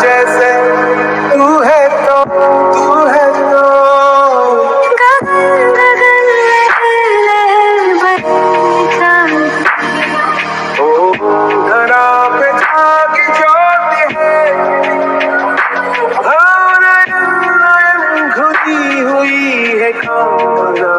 जैसे तू है तो तू है तो। गगन गगन लहर लहर बरसात ओ धरा पे जागी ज्योति है। हाँ, नयन नयन घुटी हुई है कामना